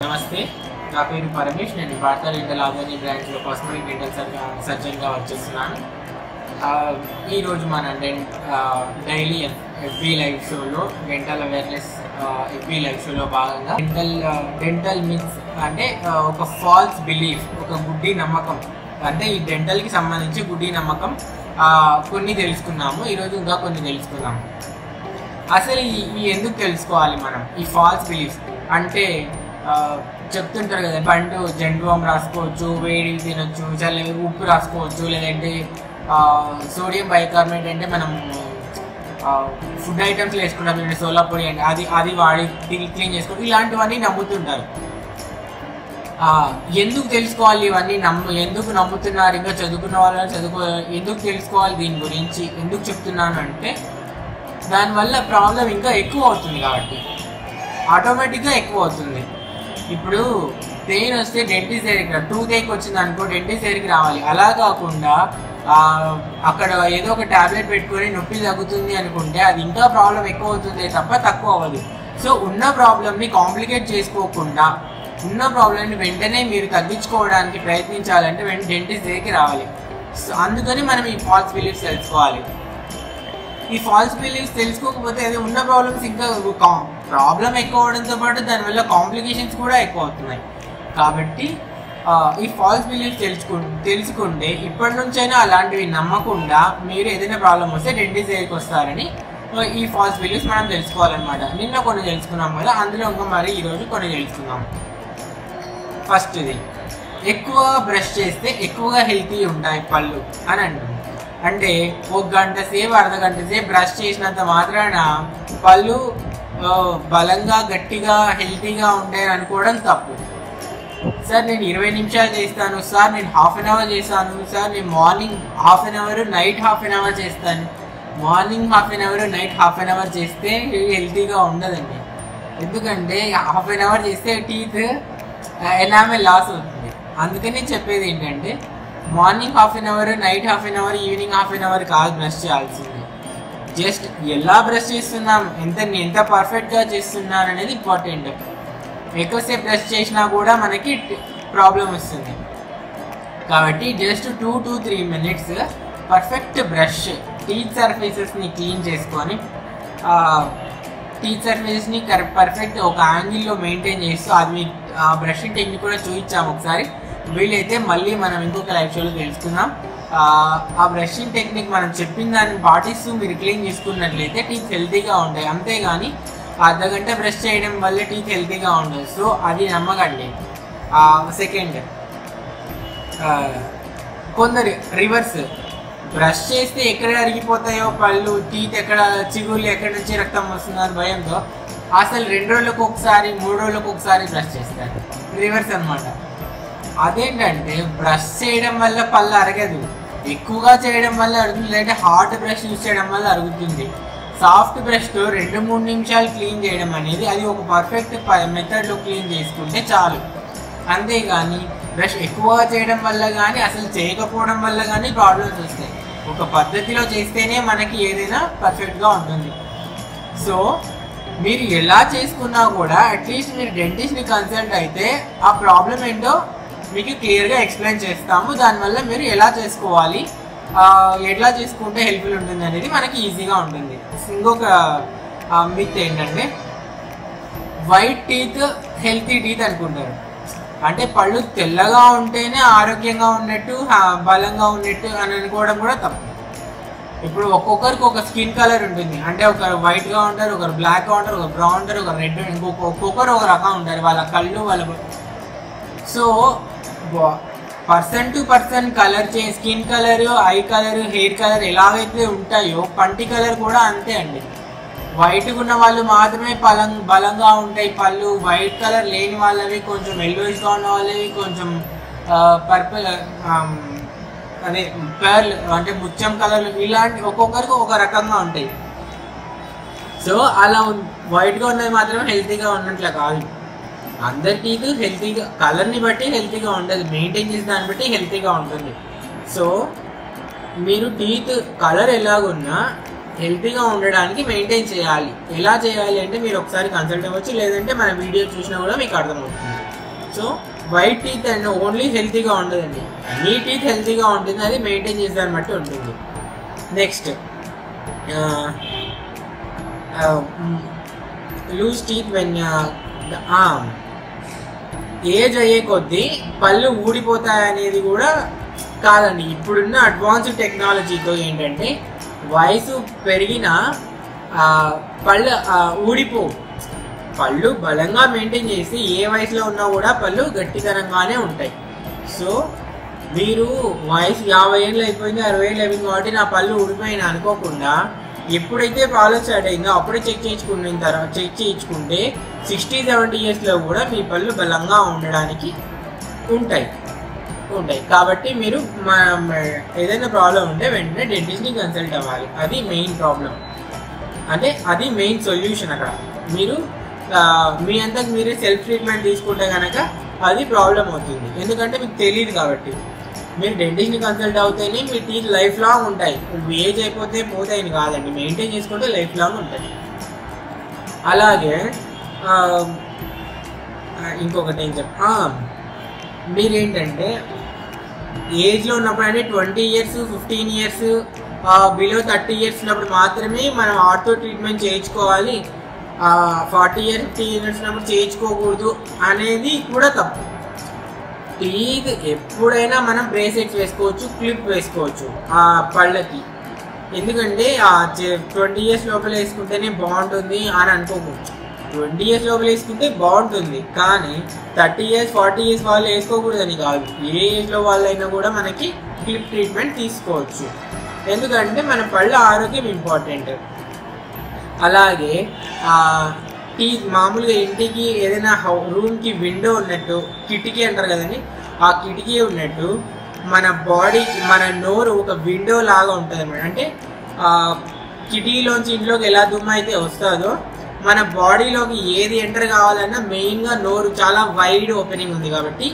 నమస్తే నా పేరు పరమేష్ నేను భారత డెంటల్ ఆధోని బ్రాంచ్లో పర్సనల్ డెంటల్ సర్జన్ సర్జన్గా వచ్చేస్తున్నాను ఈరోజు మన డైలీ ఎఫ్బీ లైఫ్ షోలో డెంటల్ అవేర్నెస్ ఎఫ్బీ లైఫ్ షోలో భాగంగా డెంటల్ డెంటల్ మిక్స్ అంటే ఒక ఫాల్స్ బిలీఫ్ ఒక గుడ్డి నమ్మకం. అంటే ఈ డెంటల్కి సంబంధించి గుడ్డి నమ్మకం కొన్ని తెలుసుకున్నాము ఈరోజు ఇంకా కొన్ని తెలుసుకున్నాము. అసలు ఈ ఎందుకు తెలుసుకోవాలి మనం ఈ ఫాల్స్ బిలీఫ్స్? అంటే చెప్తుంటారు కదా పండు జెండువం రాసుకోవచ్చు వేడి తినొచ్చు చల్ల ఉప్పు రాసుకోవచ్చు లేదంటే సోడియం బైకార్బోనేట్ అంటే మనం ఫుడ్ ఐటమ్స్ వేసుకుంటాం సోలా పొడి అంటే అది అది వాడి క్లీన్ చేసుకోవడం ఇలాంటివన్నీ నమ్ముతుంటారు. ఎందుకు తెలుసుకోవాలి ఇవన్నీ నమ్ము ఎందుకు నమ్ముతున్నారు ఇంకా చదువుకున్న వాళ్ళు చదువుకో ఎందుకు తెలుసుకోవాలి దీని గురించి ఎందుకు చెప్తున్నాను అంటే దానివల్ల ప్రాబ్లం ఇంకా ఎక్కువ అవుతుంది కాబట్టి ఆటోమేటిక్గా ఎక్కువ అవుతుంది. ఇప్పుడు పెయిన్ వస్తే డెంటిస్ట్ దగ్గరికి రా. టూ ఏక్ వచ్చింది అనుకో డెంటిస్ట్ దగ్గరికి రావాలి. అలా కాకుండా అక్కడ ఏదో ఒక టాబ్లెట్ పెట్టుకొని నొప్పి తగ్గుతుంది అనుకుంటే అది ఇంకా ప్రాబ్లం ఎక్కువ అవుతుంది తప్ప తక్కువ అవ్వదు. సో ఉన్న ప్రాబ్లమ్ని కాంప్లికేట్ చేసుకోకుండా ఉన్న ప్రాబ్లమ్ని వెంటనే మీరు తగ్గించుకోవడానికి ప్రయత్నించాలంటే వెంటనే డెంటిస్ట్ దగ్గరికి రావాలి. సో అందుకని మనం ఈ ఫాల్స్ బిలీఫ్స్ తెలుసుకోవాలి. ఈ ఫాల్స్ బిలీఫ్స్ తెలుసుకోకపోతే అది ఉన్న ప్రాబ్లమ్స్ ఇంకా ప్రాబ్లం ఎక్కువ అవడంతో పాటు దానివల్ల కాంప్లికేషన్స్ కూడా ఎక్కువ అవుతున్నాయి. కాబట్టి ఈ ఫాల్స్ బిలీఫ్ తెలుసుకు తెలుసుకుంటే ఇప్పటి నుంచైనా అలాంటివి నమ్మకుండా మీరు ఏదైనా ప్రాబ్లం వస్తే డెంటిస్ట్ దగ్గరికి వస్తారని ఈ ఫాల్స్ బిలీఫ్స్ మనం తెలుసుకోవాలన్నమాట. నిన్న కొన్ని తెలుసుకున్నాం కదా అందులో ఇంకా మరి ఈరోజు కొన్ని తెలుసుకుందాం. ఫస్ట్ది ఎక్కువ బ్రష్ చేస్తే ఎక్కువగా హెల్తీ ఉంటాయి పళ్ళు అని అంటుంది అంటే ఒక గంట సేపు అర్ధ గంట సేపు బ్రష్ చేసినంత మాత్రాన పళ్ళు బలంగా గట్టిగా హెల్తీగా ఉంటాయని అనుకోవడం తప్పు. సార్ నేను ఇరవై నిమిషాలు చేస్తాను. సార్ నేను హాఫ్ అన్ అవర్ చేస్తాను సార్ నేను morning half an hour night half an hour చేస్తాను. Morning half an hour night half an hour చేస్తే హెల్తీగా ఉండదండి. ఎందుకంటే హాఫ్ అన్ అవర్ చేస్తే టీత్ ఎనామే లాస్ అవుతుంది. అందుకని చెప్పేది ఏంటంటే morning half an hour night half an hour evening half an hour కాదు బ్రష్ చేయాల్సింది. జస్ట్ ఎలా బ్రష్ చేస్తున్నాం ఎంత ఎంత పర్ఫెక్ట్గా చేస్తున్నాను అనేది ఇంపార్టెంట్ ఎక్కువసేపు బ్రష్ చేసినా కూడా మనకి ప్రాబ్లం వస్తుంది. కాబట్టి just two to three minutes perfect brush teeth సర్ఫేసెస్ని clean చేసుకొని టీత్ సర్ఫేసెస్ని పర్ఫెక్ట్ ఒక యాంగిల్లో మెయింటైన్ చేస్తూ అది మీ ఆ బ్రషింగ్ టెక్నిక్ కూడా చూపించాము ఒకసారి. వీలైతే మళ్ళీ మనం ఇంకొక లైవ్ షోలో తెలుసుకుందాం. ఆ, బ్రషింగ్ టెక్నిక్ మనం చెప్పిన దాన్ని పాటిస్తూ మీరు క్లీన్ చేసుకున్నట్లయితే టీత్ హెల్తీగా ఉంటాయి. అంతేగాని అర్ధ గంట బ్రష్ చేయడం వల్ల టీత్ హెల్తీగా ఉండదు. సో అది నమ్మకండి సెకండ్ కొందరు రివర్స్ బ్రష్ చేస్తే ఎక్కడ అరిగిపోతాయో పళ్ళు టీత్ ఎక్కడ చిగుళ్ళు ఎక్కడి నుంచి రక్తం వస్తుందని భయంతో అసలు రెండు రోజులకు ఒకసారి మూడు రోజులకు ఒకసారి బ్రష్ చేస్తారు. రివర్స్ అనమాట అదేంటంటే బ్రష్ చేయడం వల్ల పళ్ళు అరగదు. ఎక్కువగా చేయడం వల్ల అరుగుతుంది అంటే హార్డ్ బ్రష్ యూజ్ చేయడం వల్ల అరుగుతుంది సాఫ్ట్ బ్రష్తో రెండు మూడు నిమిషాలు క్లీన్ చేయడం అనేది అది ఒక పర్ఫెక్ట్ మెథడ్లో క్లీన్ చేసుకుంటే చాలు. అంతేగాని బ్రష్ ఎక్కువగా చేయడం వల్ల కానీ అసలు చేయకపోవడం వల్ల కానీ ప్రాబ్లమ్స్ వస్తాయి. ఒక పద్ధతిలో చేస్తేనే మనకి ఏదైనా పర్ఫెక్ట్గా ఉంటుంది. సో మీరు ఎలా చేసుకున్నా కూడా అట్లీస్ట్ మీరు డెంటిస్ట్ని కన్సల్ట్ అయితే ఆ ప్రాబ్లం ఏంటో మీకు క్లియర్గా ఎక్స్ప్లెయిన్ చేస్తాము. దానివల్ల మీరు ఎలా చేసుకోవాలి ఎట్లా చేసుకుంటే హెల్ప్ఫుల్ ఉంటుంది అనేది మనకి ఈజీగా ఉంటుంది. ఇంకొక మిత్ ఏంటంటే వైట్ టీత్ హెల్తీ టీత్ అనుకుంటారు. అంటే పళ్ళు తెల్లగా ఉంటేనే ఆరోగ్యంగా ఉన్నట్టు బలంగా ఉన్నట్టు అని అనుకోవడం కూడా తప్పు. ఇప్పుడు ఒక్కొక్కరికి ఒక స్కిన్ కలర్ ఉంటుంది. అంటే ఒకరు వైట్గా ఉంటారు ఒకరు బ్లాక్గా ఉంటారు ఒకరు బ్రౌన్ ఉంటారు ఒకరు రెడ్ ఇంకొక ఒక్కొక్కరు ఒక రకం ఉంటారు. వాళ్ళ కళ్ళు వాళ్ళ so person to person colour చే skin colour eye colour hair colour ఎలాగైతే ఉంటాయో పంటి కలర్ కూడా అంతే అండి. వైట్గా ఉన్న వాళ్ళు మాత్రమే పలం బలంగా ఉంటాయి పళ్ళు. వైట్ కలర్ లేని వాళ్ళవి కొంచెం ఎల్లోయిష్గా ఉన్న వాళ్ళవి కొంచెం పర్పుల్ అదే పర్ల్ అంటే ముత్యం కలర్లు ఇలాంటి ఒక్కొక్కరికి ఒక రకంగా ఉంటాయి. సో అలా వైట్గా ఉన్నది మాత్రమే హెల్తీగా ఉన్నట్లే కాదు. అందరి టీత్ హెల్తీగా కలర్ని బట్టి హెల్తీగా ఉండదు. మెయింటైన్ చేసే దాన్ని బట్టి హెల్తీగా ఉంటుంది. సో మీరు టీత్ కలర్ ఎలాగున్నా హెల్తీగా ఉండడానికి మెయింటైన్ చేయాలి. ఎలా చేయాలి అంటే మీరు ఒకసారి కన్సల్ట్ అవ్వచ్చు లేదంటే మన వీడియో చూసినా కూడా మీకు అర్థమవుతుంది. So white teeth and only హెల్తీగా ఉండదండి. మీ టీత్ హెల్తీగా ఉంటుంది అది మెయింటైన్ చేసేదాన్ని బట్టి ఉంటుంది. Next loose teeth when age అయ్యే కొద్దీ పళ్ళు ఊడిపోతాయి అనేది కూడా కాదండి. ఇప్పుడున్న అడ్వాన్స్డ్ టెక్నాలజీతో ఏంటంటే వయసు పెరిగిన పళ్ళు ఊడిపో. ఊడిపోవు పళ్ళు బలంగా మెయింటైన్ చేసి ఏ వయసులో ఉన్నా కూడా పళ్ళు గట్టితనంగానే ఉంటాయి. సో మీరు వయసు యాభై ఏళ్ళు అయిపోయింది అరవై ఏళ్ళు అయిపోయింది కాబట్టి నా పళ్ళు ఊడిపోయిన అనుకోకుండా ఎప్పుడైతే ప్రాబ్లమ్ స్టార్ట్ అయిందో అప్పుడే చెక్ చేయించుకున్న తర్వాత చెక్ చేయించుకుంటే సిక్స్టీ సెవెంటీ ఇయర్స్లో కూడా మీ పళ్ళు బలంగా ఉండడానికి ఉంటాయి. ఉంటాయి. కాబట్టి మీరు మా- ఏదైనా ప్రాబ్లం ఉంటే వెంటనే డెంటిస్ట్ని కన్సల్ట్ అవ్వాలి. అది మెయిన్ ప్రాబ్లం అంటే అది మెయిన్ సొల్యూషన్ అక్కడ. మీరు మీ అంతకు మీరే సెల్ఫ్ ట్రీట్మెంట్ తీసుకుంటే కనుక అది ప్రాబ్లం అవుతుంది. ఎందుకంటే మీకు తెలియదు కాబట్టి. మీరు డెంటిస్ట్ని కన్సల్ట్ అవుతేనే మీ టీత్ లైఫ్ లాంగ్ ఉంటాయి. ఏజ్ అయిపోతే పోతాయని కాదండి. మెయింటైన్ చేసుకుంటే లైఫ్ లాంగ్ ఉంటాయి. అలాగే ఇంకొకటి ఏం చెప్ మీరేంటంటే ఏజ్లో ఉన్నప్పుడు అంటే twenty years fifteen years below thirty years ఉన్నప్పుడు మాత్రమే మనం ఆర్థో ట్రీట్మెంట్ చేయించుకోవాలి. ఫార్టీ ఇయర్స్ ఫిఫ్టీ ఇయర్స్ ఉన్నప్పుడు చేయించుకోకూడదు అనేది కూడా తప్పు. టీత్ ఎప్పుడైనా మనం బ్రేసెట్స్ వేసుకోవచ్చు క్లిప్ వేసుకోవచ్చు ఆ పళ్ళకి. ఎందుకంటే ఆ ట్వంటీ ఇయర్స్ లోపల వేసుకుంటేనే బాగుంటుంది అని అనుకోకూడదు ట్వంటీ ఇయర్స్ లోపల వేసుకుంటే బాగుంటుంది కానీ థర్టీ ఇయర్స్ ఫార్టీ ఇయర్స్ వాళ్ళు వేసుకోకూడదని కాదు. ఏ ఏజ్లో వాళ్ళైనా కూడా మనకి క్లిప్ ట్రీట్మెంట్ తీసుకోవచ్చు. ఎందుకంటే మన పళ్ళ ఆరోగ్యం ఇంపార్టెంట్. అలాగే ఈ మామూలుగా ఇంటికి ఏదైనా హౌ రూమ్కి విండో ఉన్నట్టు కిటికీ అంటారు కదండి ఆ కిటికీ ఉన్నట్టు మన బాడీకి మన నోరు ఒక విండో లాగా ఉంటుంది అనమాట అంటే కిటికీలోంచి ఇంట్లోకి ఎలా దుమ్మ అయితే వస్తుందో మన బాడీలోకి ఏది ఎంటర్ కావాలన్నా మెయిన్గా నోరు చాలా వైడ్ ఓపెనింగ్ ఉంది కాబట్టి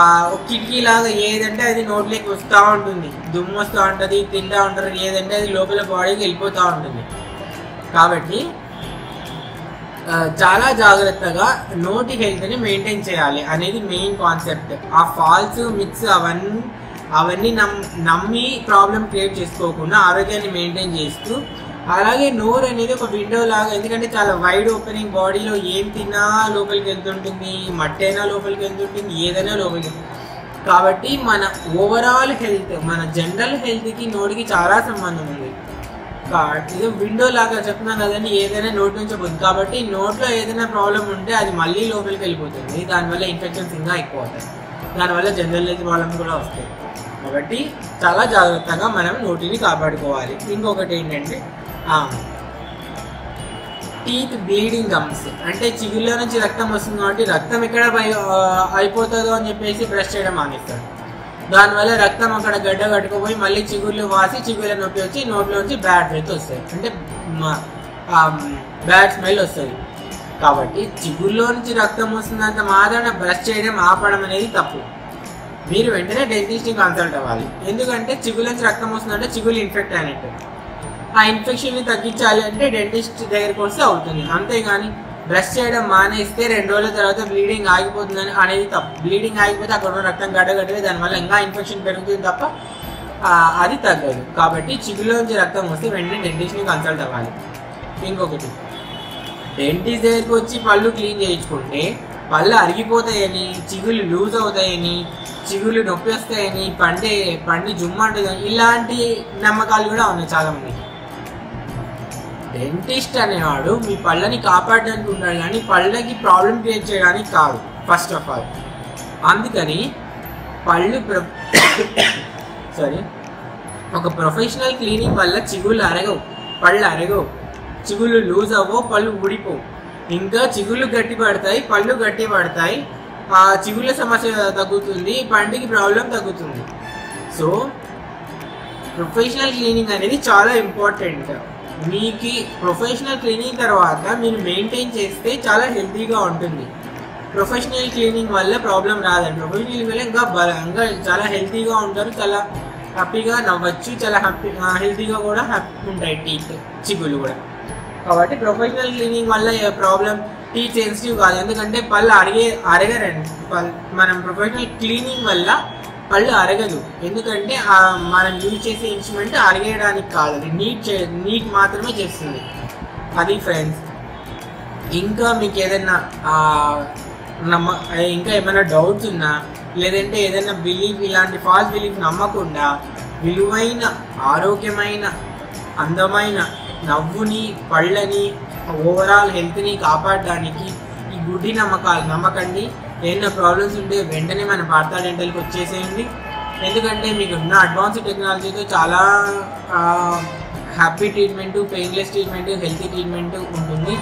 కిటికీలాగా కిటికీ లాగా ఏదంటే అది నోట్లోకి వస్తూ ఉంటుంది. దుమ్ము వస్తూ ఉంటుంది తింటూ ఉంటారు ఏదంటే అది లోపల బాడీకి వెళ్ళిపోతూ ఉంటుంది. కాబట్టి చాలా జాగ్రత్తగా నోటి హెల్త్ని మెయింటైన్ చేయాలి అనేది మెయిన్ కాన్సెప్ట్ ఆ ఫాల్స్ మిక్స్ అవన్నీ అవన్నీ నమ్ నమ్మి ప్రాబ్లం క్రియేట్ చేసుకోకుండా ఆరోగ్యాన్ని మెయింటైన్ చేస్తూ అలాగే నోరు అనేది ఒక విండో లాగా ఎందుకంటే చాలా వైడ్ ఓపెనింగ్ బాడీలో ఏం తిన్నా లోపలికి వెళ్తుంటుంది మట్టి అయినా లోపలికి వెళ్తుంటుంది ఏదైనా లోపలికి కాబట్టి మన ఓవరాల్ హెల్త్ మన జనరల్ హెల్త్కి నోటికి చాలా సంబంధం ఉంది. కా- ఇది విండో లాగా చెప్తున్నాను కదండి ఏదైనా నోట్ నుంచి పోతుంది. కాబట్టి నోట్లో ఏదైనా ప్రాబ్లం ఉంటే అది మళ్ళీ లోపలికి వెళ్ళిపోతుంది. దానివల్ల ఇన్ఫెక్షన్స్ ఇంకా ఎక్కువ అవుతాయి. దానివల్ల జనరల్ హెల్త్ ప్రాబ్లమ్స్ కూడా వస్తాయి. కాబట్టి చాలా జాగ్రత్తగా మనం నోటిని కాపాడుకోవాలి. ఇంకొకటి ఏంటంటే టీత్ బ్లీడింగ్ గమ్స్ అంటే చిగుల్లో నుంచి రక్తం వస్తుంది కాబట్టి రక్తం ఎక్కడ అయిపోతుందో అని చెప్పేసి బ్రష్ చేయడం మానేస్తారు. దానివల్ల రక్తం అక్కడ గడ్డ కట్టుకుపోయి మళ్ళీ చిగుళ్ళు వాసి చిగుళ్ళ నొప్పి వచ్చి నోట్లోంచి బ్యాడ్ బ్రెత్ వస్తాయి అంటే బ్యాడ్ స్మెల్ వస్తుంది. కాబట్టి చిగుల్లో నుంచి రక్తం వస్తున్నంత మాత్రాన బ్రష్ చేయడం ఆపడం అనేది తప్పు. మీరు వెంటనే డెంటిస్ట్ని కన్సల్ట్ అవ్వాలి. ఎందుకంటే చిగుల నుంచి రక్తం వస్తుందంటే చిగులు ఇన్ఫెక్ట్ అయినట్టు. ఆ ఇన్ఫెక్షన్ని తగ్గించాలి అంటే డెంటిస్ట్ దగ్గరికి వస్తే అవుతుంది. అంతేగాని బ్రష్ చేయడం మానేస్తే రెండు రోజుల తర్వాత బ్లీడింగ్ ఆగిపోతుందని అనేది తప్పు. బ్లీడింగ్ ఆగిపోతే అక్కడ ఉన్న రక్తం గడ్డగట్టితే దానివల్ల ఇంకా ఇన్ఫెక్షన్ పెరుగుతుంది తప్ప అది తగ్గదు. కాబట్టి చిగులో నుంచి రక్తం వస్తే వెంటనే డెంటిస్ట్ని కన్సల్ట్ అవ్వాలి. ఇంకొకటి డెంటిస్ట్ దగ్గరికి వచ్చి పళ్ళు క్లీన్ చేయించుకుంటే పళ్ళు అరిగిపోతాయని చిగులు లూజ్ అవుతాయని చిగులు నొప్పి వస్తాయని పండే పండి జుమ్మంటుందని ఇలాంటి నమ్మకాలు కూడా ఉన్నాయి చాలా మందికి డెంటిస్ట్ అనేవాడు మీ పళ్ళని కాపాడడానికి ఉంటాడు కానీ పళ్ళకి ప్రాబ్లం క్రియేట్ చేయడానికి కాదు ఫస్ట్ ఆఫ్ ఆల్. అందుకని పళ్ళు సారీ ఒక ప్రొఫెషనల్ క్లీనింగ్ వల్ల చిగుళ్ళు అరగవు పళ్ళు అరగవు. చిగుళ్ళు లూజ్ అవ్వవు పళ్ళు ఊడిపోవు. ఇంకా చిగుళ్ళు గట్టి పడతాయి పళ్ళు గట్టి పడతాయి. ఆ చిగుళ్ళ సమస్య తగ్గుతుంది పంటికి ప్రాబ్లం తగ్గుతుంది. సో ప్రొఫెషనల్ క్లీనింగ్ అనేది చాలా ఇంపార్టెంట్. మీకు ప్రొఫెషనల్ క్లీనింగ్ తర్వాత మీరు మెయింటైన్ చేస్తే చాలా హెల్తీగా ఉంటుంది. ప్రొఫెషనల్ క్లీనింగ్ వల్ల ప్రాబ్లం రాదండి. ప్రొఫెషనల్ వల్ల ఇంకా బల- ఇంకా చాలా హెల్తీగా ఉంటారు చాలా హ్యాపీగా నవ్వచ్చు చాలా హ్యాపీ హెల్తీగా కూడా హ్యాపీ ఉంటాయి టీత్ చిగులు కూడా. కాబట్టి ప్రొఫెషనల్ క్లీనింగ్ వల్ల ప్రాబ్లం టీ సెన్సిటివ్ కాదు. ఎందుకంటే పళ్ళు అరిగే అరగరండి. పల్- మనం ప్రొఫెషనల్ క్లీనింగ్ వల్ల పళ్ళు అరగదు. ఎందుకంటే మనం యూజ్ చేసే ఇన్స్ట్రుమెంట్ అరగడానికి కాదు. అది నీట్ చే నీట్ మాత్రమే చేస్తుంది. అది ఫ్రెండ్స్ ఇంకా మీకు ఏదైనా నమ్మ ఇంకా ఏమైనా డౌట్స్ ఉన్నా లేదంటే ఏదైనా బిలీఫ్ ఇలాంటి ఫాల్స్ బిలీఫ్ నమ్మకుండా విలువైన ఆరోగ్యమైన అందమైన నవ్వుని పళ్ళని ఓవరాల్ హెల్త్ని కాపాడడానికి ఈ గుడ్డి నమ్మకాలు నమ్మకండి. ఏదైనా ప్రాబ్లమ్స్ ఉంటే వెంటనే మన భారత డెంటల్కి వచ్చేసేయండి. ఎందుకంటే మీకు ఉన్న అడ్వాన్స్ టెక్నాలజీతో చాలా happy treatment painless treatment healthy treatment ఉంటుంది.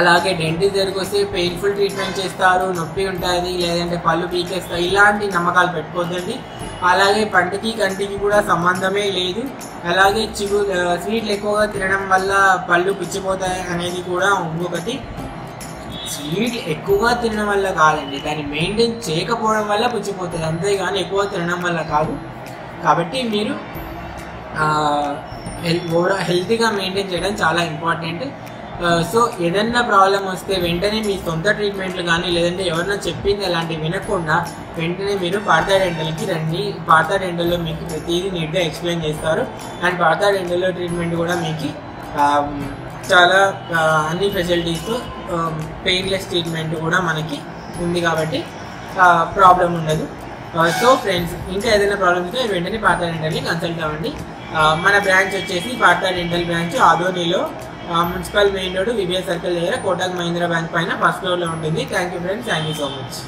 అలాగే డెంటిస్ట్ దగ్గరికి వస్తే పెయిన్ఫుల్ ట్రీట్మెంట్ చేస్తారు నొప్పి ఉంటుంది లేదంటే పళ్ళు పీకేస్తారు ఇలాంటి నమ్మకాలు పెట్టుకోవద్దండి. అలాగే పంటికి కంటికి కూడా సంబంధమే లేదు. అలాగే చిగు స్వీట్లు ఎక్కువగా తినడం వల్ల పళ్ళు పిచ్చిపోతాయి అనేది కూడా ఇంకొకటి స్వీట్ ఎక్కువగా తినడం వల్ల కాదండి. దాన్ని మెయింటైన్ చేయకపోవడం వల్ల పుచ్చిపోతుంది. అంతేగాని ఎక్కువ తినడం వల్ల కాదు. కాబట్టి మీరు హెల్త్ హెల్తీగా మెయింటైన్ చేయడం చాలా ఇంపార్టెంట్. సో ఏదన్నా ప్రాబ్లం వస్తే వెంటనే మీ సొంత ట్రీట్మెంట్లు కానీ లేదంటే ఎవరన్నా చెప్పింది అలాంటివి వినకుండా వెంటనే మీరు పార్థా డెంటల్కి రండి. పార్థా డెంటల్లో మీకు ప్రతిదీ నీట్గా ఎక్స్ప్లెయిన్ చేస్తారు. అండ్ పార్థా డెంటల్లో ట్రీట్మెంట్ కూడా మీకు చాలా అన్ని ఫెసిలిటీస్తో పెయిన్లెస్ ట్రీట్మెంట్ కూడా మనకి ఉంది కాబట్టి ప్రాబ్లం ఉండదు. సో ఫ్రెండ్స్ ఇంకా ఏదైనా ప్రాబ్లమ్ ఉంటే వెంటనే పార్థా డెంటల్ని కన్సల్ట్ అవ్వండి. మన బ్రాంచ్ వచ్చేసి పార్థా డెంటల్ బ్రాంచ్ ఆదోనిలో municipal main road VBS circle దగ్గర కోటక్ మహీంద్రా బ్యాంక్ పైన ఫస్ట్ ఫ్లోర్లో ఉంటుంది. Thank you friends thank you so much